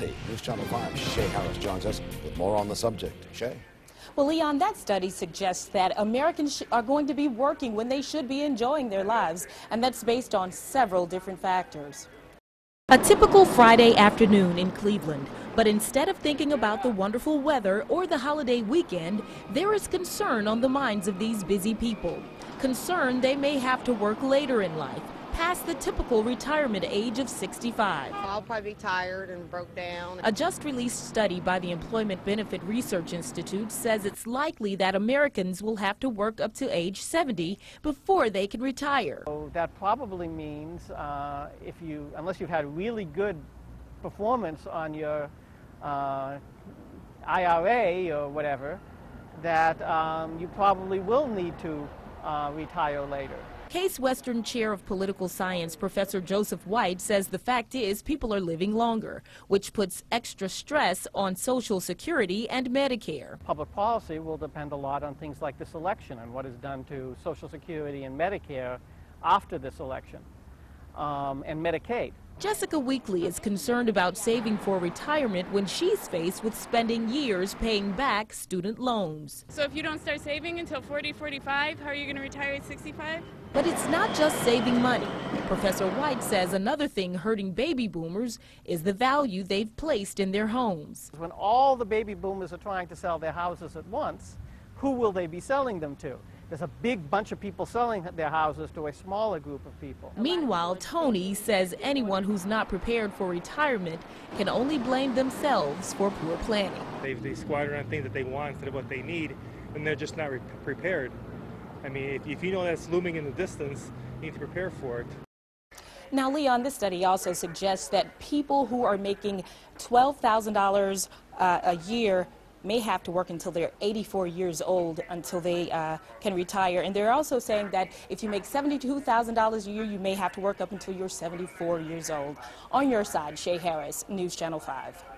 News Channel 5, Shay Harris joins us with more on the subject. Shay? Well, Leon, that study suggests that Americans are going to be working when they should be enjoying their lives, and that's based on several different factors. A typical Friday afternoon in Cleveland, but instead of thinking about the wonderful weather or the holiday weekend, there is concern on the minds of these busy people. Concern they may have to work later in life past the typical retirement age of 65. I'll probably be tired and broke down. A just released study by the Employee Benefit Research Institute says it's likely that Americans will have to work up to age 70 before they can retire. So that probably means uh, if you, unless you've had really good performance on your uh, IRA or whatever, that um, you probably will need to uh, retire later. Case Western Chair of Political Science Professor Joseph White says the fact is people are living longer, which puts extra stress on Social Security and Medicare. Public policy will depend a lot on things like this election and what is done to Social Security and Medicare after this election um, and Medicaid. Jessica Weekly is concerned about saving for retirement when she's faced with spending years paying back student loans. So if you don't start saving until 40, 45, how are you going to retire at 65? But it's not just saving money. Professor White says another thing hurting baby boomers is the value they've placed in their homes. When all the baby boomers are trying to sell their houses at once, who will they be selling them to? There's a big bunch of people selling their houses to a smaller group of people. Meanwhile, Tony says anyone who's not prepared for retirement can only blame themselves for poor planning. They, they squatter on things that they want instead of what they need, and they're just not prepared. I mean, if, if you know that's looming in the distance, you need to prepare for it. Now, Leon, this study also suggests that people who are making $12,000 uh, a year may have to work until they're 84 years old until they uh, can retire. And they're also saying that if you make $72,000 a year, you may have to work up until you're 74 years old. On your side, Shay Harris, News Channel 5.